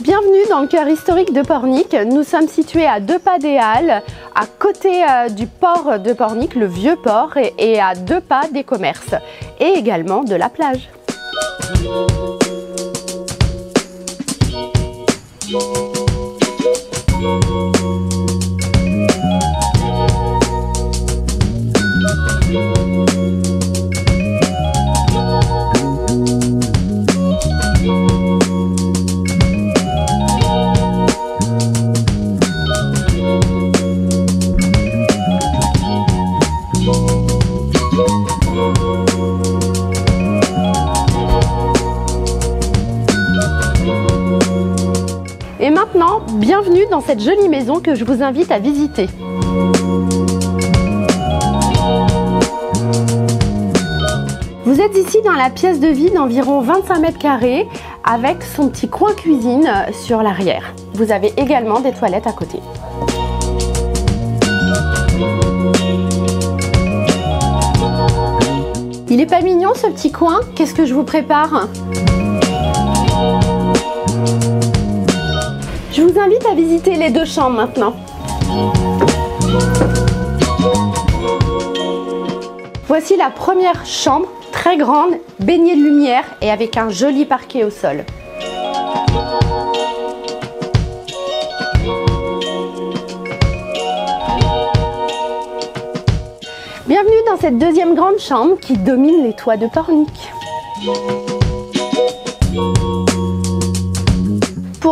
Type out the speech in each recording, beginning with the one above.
Bienvenue dans le cœur historique de Pornic. Nous sommes situés à deux pas des Halles, à côté euh, du port de Pornic, le vieux port, et, et à deux pas des commerces, et également de la plage. Et maintenant, bienvenue dans cette jolie maison que je vous invite à visiter. Vous êtes ici dans la pièce de vie d'environ 25 mètres carrés avec son petit coin cuisine sur l'arrière. Vous avez également des toilettes à côté. Il est pas mignon ce petit coin? Qu'est-ce que je vous prépare? À visiter les deux chambres maintenant. Voici la première chambre, très grande, baignée de lumière et avec un joli parquet au sol. Bienvenue dans cette deuxième grande chambre qui domine les toits de Pornic.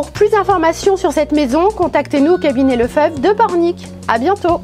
Pour plus d'informations sur cette maison, contactez-nous au cabinet Lefebvre de Pornic. À bientôt!